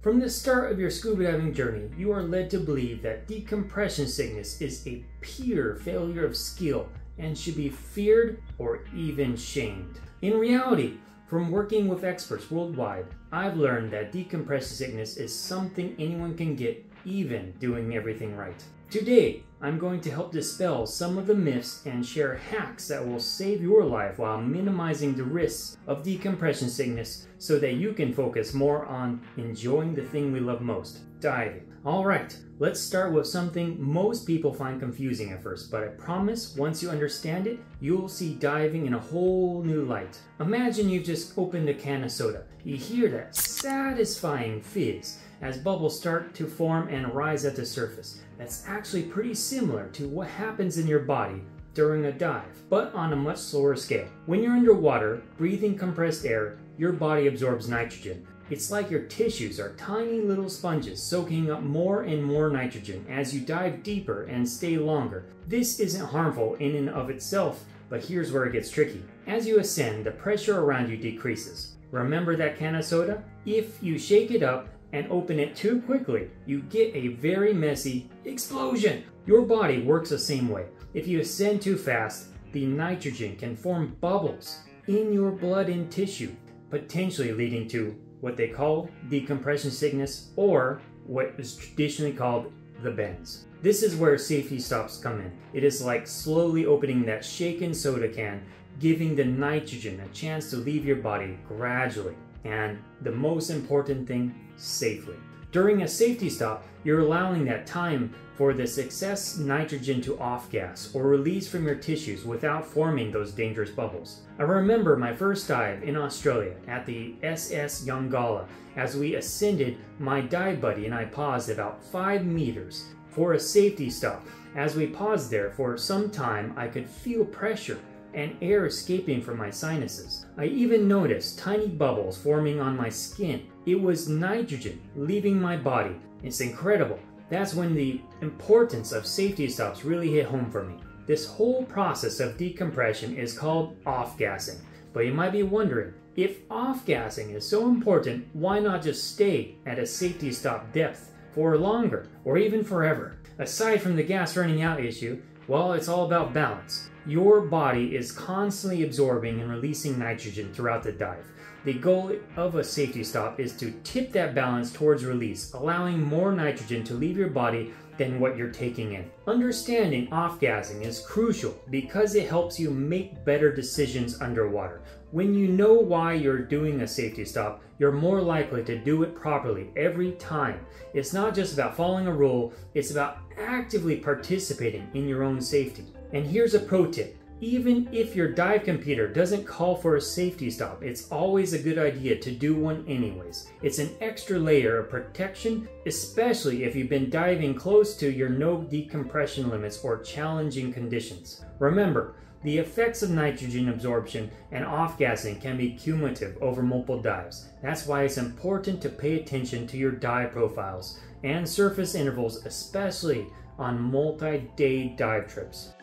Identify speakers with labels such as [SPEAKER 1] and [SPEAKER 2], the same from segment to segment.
[SPEAKER 1] From the start of your scuba diving journey, you are led to believe that decompression sickness is a pure failure of skill and should be feared or even shamed. In reality, from working with experts worldwide, I've learned that decompression sickness is something anyone can get even doing everything right. Today, I'm going to help dispel some of the myths and share hacks that will save your life while minimizing the risks of decompression sickness so that you can focus more on enjoying the thing we love most diving. Alright, let's start with something most people find confusing at first, but I promise once you understand it, you'll see diving in a whole new light. Imagine you've just opened a can of soda. You hear that satisfying fizz as bubbles start to form and rise at the surface. That's actually pretty similar to what happens in your body during a dive, but on a much slower scale. When you're underwater, breathing compressed air, your body absorbs nitrogen. It's like your tissues are tiny little sponges soaking up more and more nitrogen as you dive deeper and stay longer. This isn't harmful in and of itself, but here's where it gets tricky. As you ascend, the pressure around you decreases. Remember that can of soda? If you shake it up, and open it too quickly, you get a very messy explosion. Your body works the same way. If you ascend too fast, the nitrogen can form bubbles in your blood and tissue, potentially leading to what they call decompression sickness or what is traditionally called the bends. This is where safety stops come in. It is like slowly opening that shaken soda can, giving the nitrogen a chance to leave your body gradually. And the most important thing, safely. During a safety stop, you're allowing that time for this excess nitrogen to off gas or release from your tissues without forming those dangerous bubbles. I remember my first dive in Australia at the SS Yongala. As we ascended, my dive buddy and I paused about 5 meters for a safety stop. As we paused there for some time, I could feel pressure and air escaping from my sinuses. I even noticed tiny bubbles forming on my skin. It was nitrogen leaving my body. It's incredible. That's when the importance of safety stops really hit home for me. This whole process of decompression is called off-gassing. But you might be wondering, if off-gassing is so important, why not just stay at a safety stop depth for longer or even forever? Aside from the gas running out issue, well, it's all about balance. Your body is constantly absorbing and releasing nitrogen throughout the dive. The goal of a safety stop is to tip that balance towards release, allowing more nitrogen to leave your body than what you're taking in. Understanding off-gassing is crucial because it helps you make better decisions underwater. When you know why you're doing a safety stop, you're more likely to do it properly every time. It's not just about following a rule, it's about actively participating in your own safety. And here's a pro tip. Even if your dive computer doesn't call for a safety stop, it's always a good idea to do one anyways. It's an extra layer of protection, especially if you've been diving close to your no decompression limits or challenging conditions. Remember, the effects of nitrogen absorption and off-gassing can be cumulative over multiple dives. That's why it's important to pay attention to your dive profiles and surface intervals, especially on multi-day dive trips.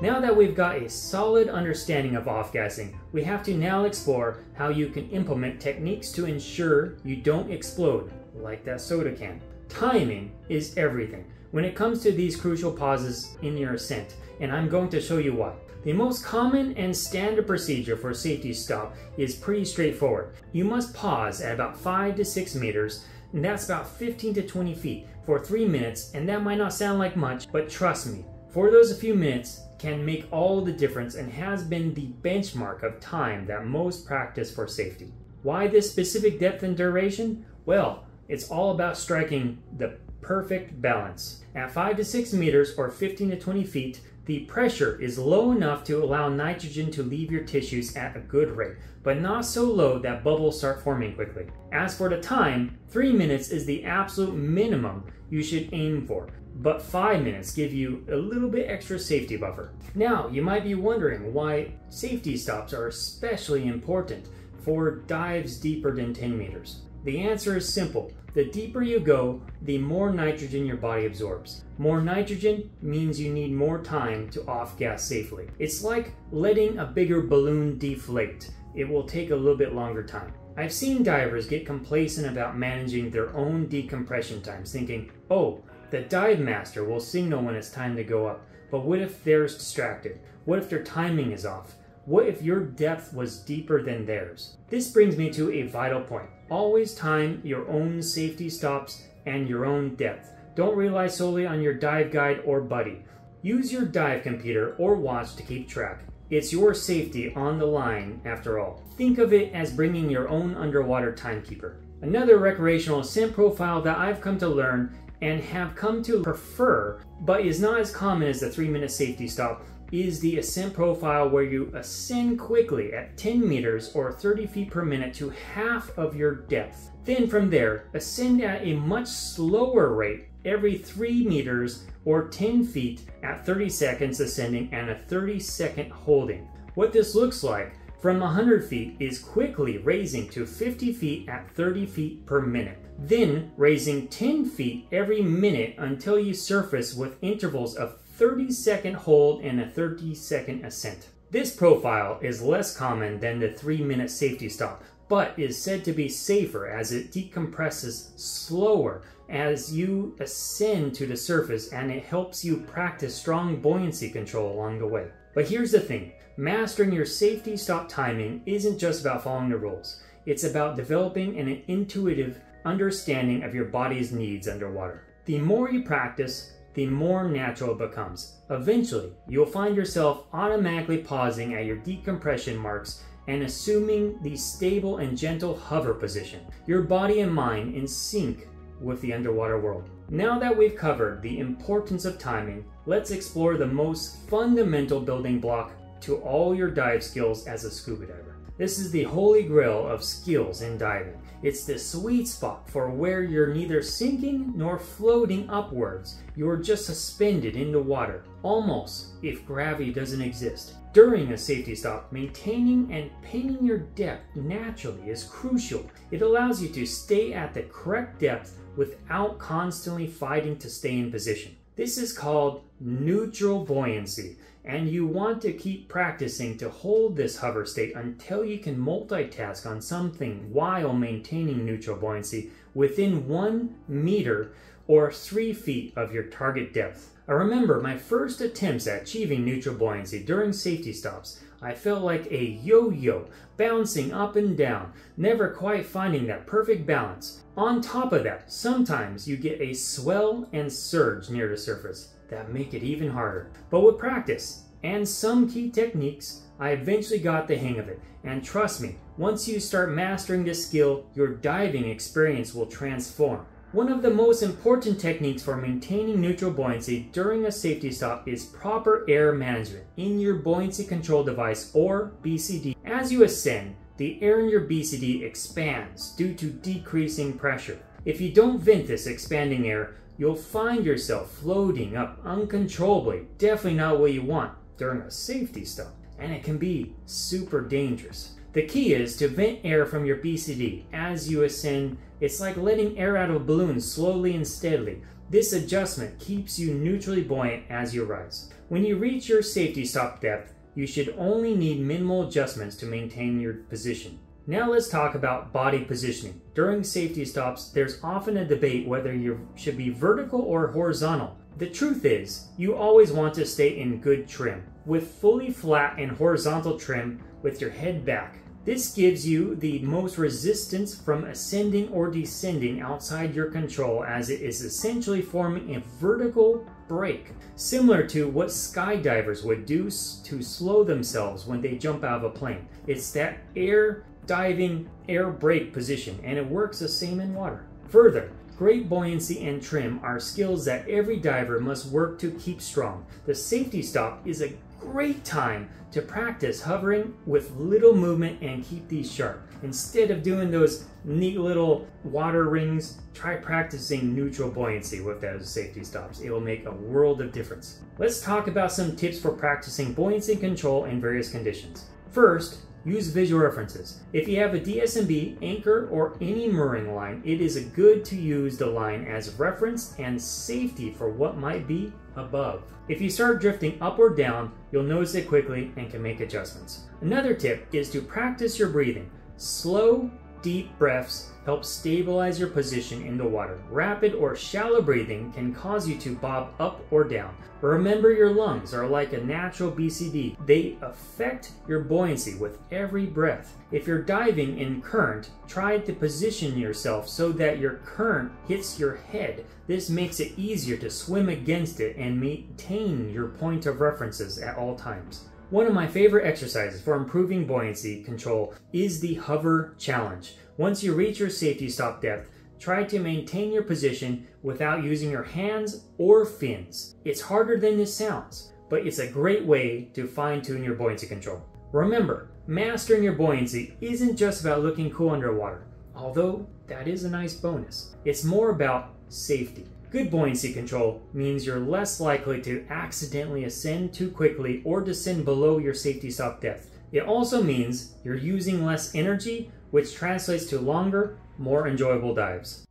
[SPEAKER 1] Now that we've got a solid understanding of off-gassing, we have to now explore how you can implement techniques to ensure you don't explode, like that soda can. Timing is everything when it comes to these crucial pauses in your ascent, and I'm going to show you why. The most common and standard procedure for safety stop is pretty straightforward. You must pause at about 5 to 6 meters, and that's about 15 to 20 feet, for 3 minutes, and that might not sound like much, but trust me, for those a few minutes, can make all the difference and has been the benchmark of time that most practice for safety. Why this specific depth and duration? Well, it's all about striking the perfect balance. At 5 to 6 meters or 15 to 20 feet, the pressure is low enough to allow nitrogen to leave your tissues at a good rate, but not so low that bubbles start forming quickly. As for the time, 3 minutes is the absolute minimum you should aim for but 5 minutes give you a little bit extra safety buffer. Now, you might be wondering why safety stops are especially important for dives deeper than 10 meters. The answer is simple. The deeper you go, the more nitrogen your body absorbs. More nitrogen means you need more time to off gas safely. It's like letting a bigger balloon deflate. It will take a little bit longer time. I've seen divers get complacent about managing their own decompression times, thinking, oh, the dive master will signal when it's time to go up. But what if they're distracted? What if their timing is off? What if your depth was deeper than theirs? This brings me to a vital point. Always time your own safety stops and your own depth. Don't rely solely on your dive guide or buddy. Use your dive computer or watch to keep track. It's your safety on the line after all. Think of it as bringing your own underwater timekeeper. Another recreational ascent profile that I've come to learn and have come to prefer, but is not as common as the 3 minute safety stop, is the ascent profile where you ascend quickly at 10 meters or 30 feet per minute to half of your depth. Then from there, ascend at a much slower rate every 3 meters or 10 feet at 30 seconds ascending and a 30 second holding. What this looks like from 100 feet is quickly raising to 50 feet at 30 feet per minute, then raising 10 feet every minute until you surface with intervals of 30 second hold and a 30 second ascent. This profile is less common than the 3 minute safety stop, but is said to be safer as it decompresses slower as you ascend to the surface and it helps you practice strong buoyancy control along the way. But here's the thing mastering your safety stop timing isn't just about following the rules, it's about developing an intuitive understanding of your body's needs underwater. The more you practice, the more natural it becomes. Eventually, you'll find yourself automatically pausing at your decompression marks and assuming the stable and gentle hover position, your body and mind in sync with the underwater world. Now that we've covered the importance of timing, let's explore the most fundamental building block to all your dive skills as a scuba diver. This is the holy grail of skills in diving. It's the sweet spot for where you're neither sinking nor floating upwards. You're just suspended in the water, almost if gravity doesn't exist. During a safety stop, maintaining and pinning your depth naturally is crucial. It allows you to stay at the correct depth without constantly fighting to stay in position. This is called neutral buoyancy and you want to keep practicing to hold this hover state until you can multitask on something while maintaining neutral buoyancy within one meter or three feet of your target depth. I remember my first attempts at achieving neutral buoyancy during safety stops. I felt like a yo-yo, bouncing up and down, never quite finding that perfect balance. On top of that, sometimes you get a swell and surge near the surface that make it even harder. But with practice and some key techniques, I eventually got the hang of it. And trust me, once you start mastering this skill, your diving experience will transform. One of the most important techniques for maintaining neutral buoyancy during a safety stop is proper air management in your buoyancy control device or BCD. As you ascend, the air in your BCD expands due to decreasing pressure. If you don't vent this expanding air, you'll find yourself floating up uncontrollably. Definitely not what you want during a safety stop, and it can be super dangerous. The key is to vent air from your BCD as you ascend. It's like letting air out of a balloon slowly and steadily. This adjustment keeps you neutrally buoyant as you rise. When you reach your safety stop depth, you should only need minimal adjustments to maintain your position. Now let's talk about body positioning. During safety stops, there's often a debate whether you should be vertical or horizontal. The truth is, you always want to stay in good trim, with fully flat and horizontal trim with your head back. This gives you the most resistance from ascending or descending outside your control as it is essentially forming a vertical brake, similar to what skydivers would do to slow themselves when they jump out of a plane. It's that air diving air brake position, and it works the same in water. Further, great buoyancy and trim are skills that every diver must work to keep strong. The safety stop is a great time to practice hovering with little movement and keep these sharp. Instead of doing those neat little water rings, try practicing neutral buoyancy with those safety stops. It will make a world of difference. Let's talk about some tips for practicing buoyancy control in various conditions. First, use visual references. If you have a DSMB, anchor, or any mooring line, it is good to use the line as reference and safety for what might be above. If you start drifting up or down, you'll notice it quickly and can make adjustments. Another tip is to practice your breathing. Slow, deep breaths help stabilize your position in the water. Rapid or shallow breathing can cause you to bob up or down. Remember your lungs are like a natural BCD. They affect your buoyancy with every breath. If you're diving in current, try to position yourself so that your current hits your head. This makes it easier to swim against it and maintain your point of references at all times. One of my favorite exercises for improving buoyancy control is the hover challenge. Once you reach your safety stop depth, try to maintain your position without using your hands or fins. It's harder than this sounds, but it's a great way to fine tune your buoyancy control. Remember, mastering your buoyancy isn't just about looking cool underwater, although that is a nice bonus. It's more about safety. Good buoyancy control means you're less likely to accidentally ascend too quickly or descend below your safety stop depth. It also means you're using less energy, which translates to longer, more enjoyable dives.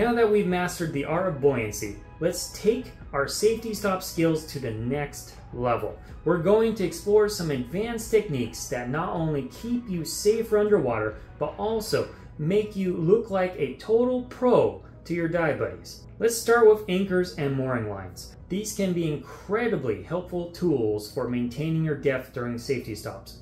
[SPEAKER 1] Now that we've mastered the art of buoyancy, let's take our safety stop skills to the next level. We're going to explore some advanced techniques that not only keep you safer underwater, but also make you look like a total pro to your dive buddies. Let's start with anchors and mooring lines. These can be incredibly helpful tools for maintaining your depth during safety stops,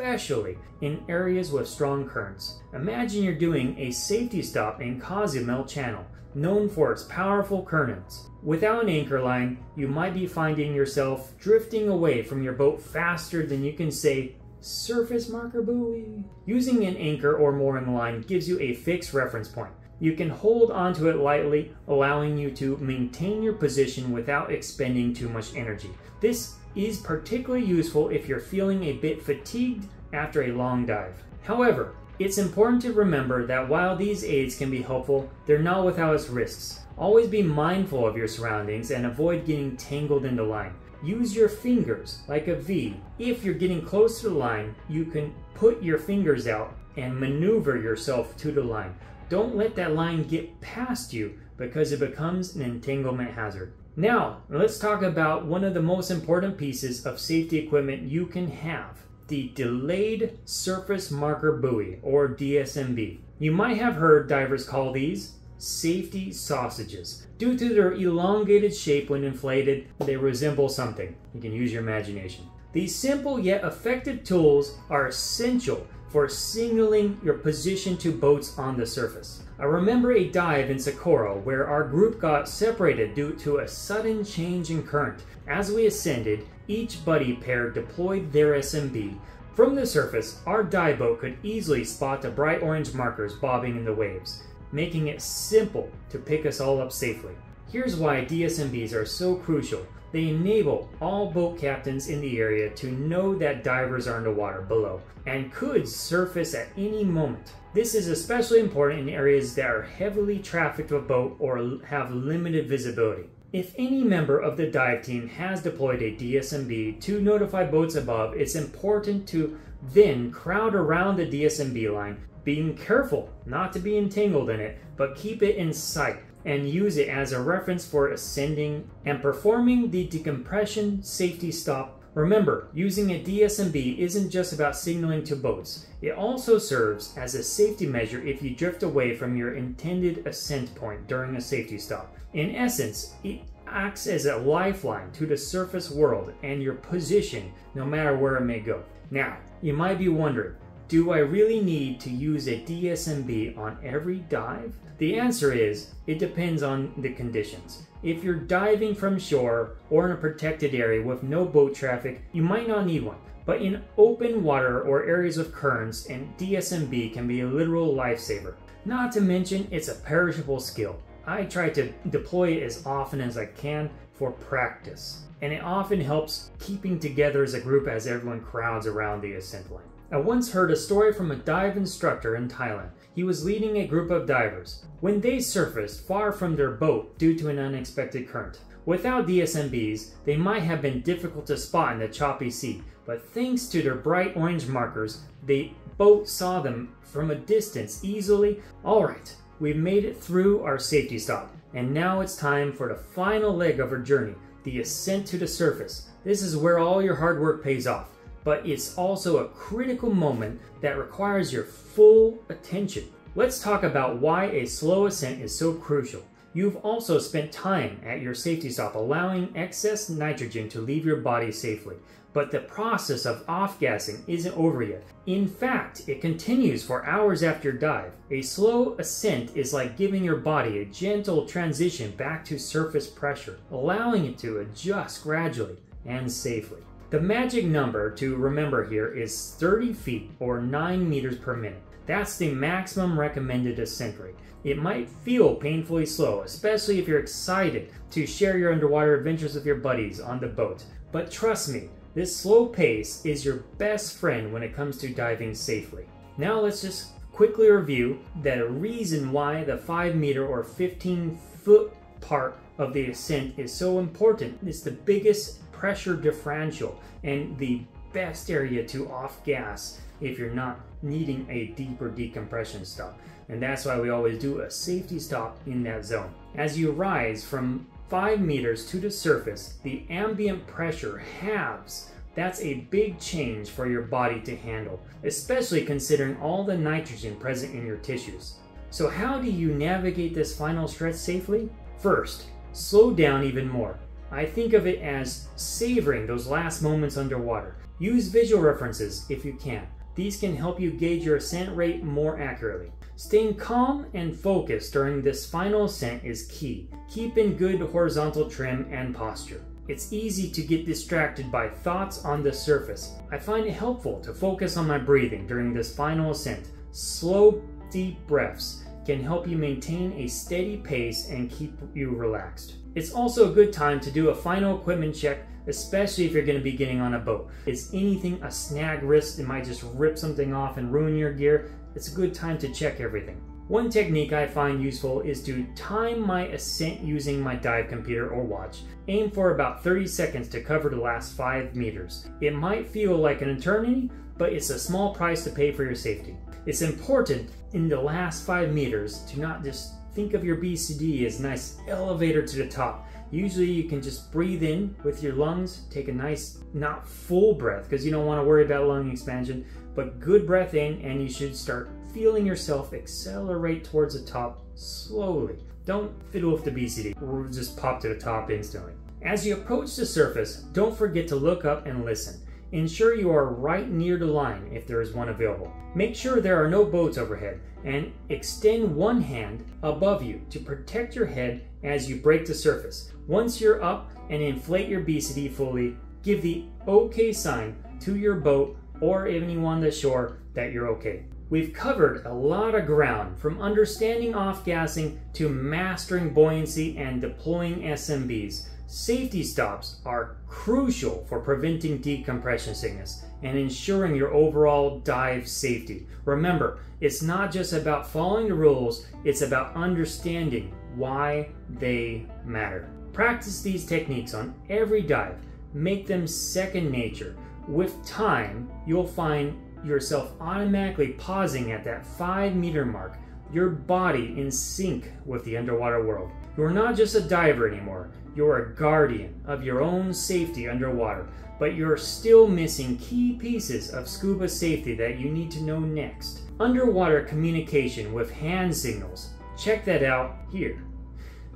[SPEAKER 1] especially in areas with strong currents. Imagine you're doing a safety stop in Cozumel Channel, known for its powerful currents. Without an anchor line, you might be finding yourself drifting away from your boat faster than you can say, surface marker buoy. Using an anchor or mooring line gives you a fixed reference point. You can hold onto it lightly, allowing you to maintain your position without expending too much energy. This is particularly useful if you're feeling a bit fatigued after a long dive. However, it's important to remember that while these aids can be helpful, they're not without its risks. Always be mindful of your surroundings and avoid getting tangled in the line. Use your fingers like a V. If you're getting close to the line, you can put your fingers out and maneuver yourself to the line. Don't let that line get past you because it becomes an entanglement hazard. Now, let's talk about one of the most important pieces of safety equipment you can have the Delayed Surface Marker Buoy, or DSMB. You might have heard divers call these safety sausages. Due to their elongated shape when inflated, they resemble something. You can use your imagination. These simple yet effective tools are essential for signaling your position to boats on the surface. I remember a dive in Socorro where our group got separated due to a sudden change in current. As we ascended, each buddy pair deployed their SMB. From the surface, our dive boat could easily spot the bright orange markers bobbing in the waves, making it simple to pick us all up safely. Here's why DSMBs are so crucial. They enable all boat captains in the area to know that divers are underwater below and could surface at any moment. This is especially important in areas that are heavily trafficked with boat or have limited visibility. If any member of the dive team has deployed a DSMB to notify boats above, it's important to then crowd around the DSMB line, being careful not to be entangled in it, but keep it in sight and use it as a reference for ascending and performing the decompression safety stop Remember, using a DSMB isn't just about signaling to boats. It also serves as a safety measure if you drift away from your intended ascent point during a safety stop. In essence, it acts as a lifeline to the surface world and your position, no matter where it may go. Now, you might be wondering, do I really need to use a DSMB on every dive? The answer is, it depends on the conditions. If you're diving from shore or in a protected area with no boat traffic, you might not need one. But in open water or areas with currents, an DSMB can be a literal lifesaver. Not to mention, it's a perishable skill. I try to deploy it as often as I can for practice. And it often helps keeping together as a group as everyone crowds around the ascent line. I once heard a story from a dive instructor in Thailand. He was leading a group of divers when they surfaced far from their boat due to an unexpected current. Without DSMBs, they might have been difficult to spot in the choppy sea, but thanks to their bright orange markers, the boat saw them from a distance easily. Alright, we've made it through our safety stop, and now it's time for the final leg of our journey, the ascent to the surface. This is where all your hard work pays off, but it's also a critical moment that requires your full attention. Let's talk about why a slow ascent is so crucial. You've also spent time at your safety stop allowing excess nitrogen to leave your body safely. But the process of off-gassing isn't over yet. In fact, it continues for hours after your dive. A slow ascent is like giving your body a gentle transition back to surface pressure, allowing it to adjust gradually and safely. The magic number to remember here is 30 feet or 9 meters per minute. That's the maximum recommended ascent rate. It might feel painfully slow, especially if you're excited to share your underwater adventures with your buddies on the boat. But trust me, this slow pace is your best friend when it comes to diving safely. Now let's just quickly review the reason why the 5 meter or 15 foot part of the ascent is so important. It's the biggest pressure differential and the best area to off gas if you're not needing a deeper decompression stop. And that's why we always do a safety stop in that zone. As you rise from 5 meters to the surface, the ambient pressure halves. That's a big change for your body to handle, especially considering all the nitrogen present in your tissues. So how do you navigate this final stretch safely? First, slow down even more. I think of it as savoring those last moments underwater. Use visual references if you can. These can help you gauge your ascent rate more accurately. Staying calm and focused during this final ascent is key. Keep in good horizontal trim and posture. It's easy to get distracted by thoughts on the surface. I find it helpful to focus on my breathing during this final ascent. Slow, deep breaths can help you maintain a steady pace and keep you relaxed. It's also a good time to do a final equipment check, especially if you're going to be getting on a boat. Is anything a snag wrist? It might just rip something off and ruin your gear. It's a good time to check everything. One technique I find useful is to time my ascent using my dive computer or watch. Aim for about 30 seconds to cover the last 5 meters. It might feel like an eternity, but it's a small price to pay for your safety. It's important in the last 5 meters to not just think of your BCD as a nice elevator to the top. Usually you can just breathe in with your lungs, take a nice, not full breath, because you don't want to worry about lung expansion, but good breath in, and you should start feeling yourself accelerate towards the top slowly. Don't fiddle with the BCD, or just pop to the top instantly. As you approach the surface, don't forget to look up and listen. Ensure you are right near the line if there is one available. Make sure there are no boats overhead and extend one hand above you to protect your head as you break the surface. Once you're up and inflate your BCD fully, give the OK sign to your boat or anyone on the shore that you're okay. We've covered a lot of ground from understanding off-gassing to mastering buoyancy and deploying SMBs. Safety stops are crucial for preventing decompression sickness and ensuring your overall dive safety. Remember, it's not just about following the rules, it's about understanding why they matter. Practice these techniques on every dive. Make them second nature. With time, you'll find yourself automatically pausing at that 5 meter mark, your body in sync with the underwater world. You're not just a diver anymore, you're a guardian of your own safety underwater, but you're still missing key pieces of scuba safety that you need to know next. Underwater communication with hand signals. Check that out here.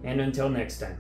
[SPEAKER 1] And until next time.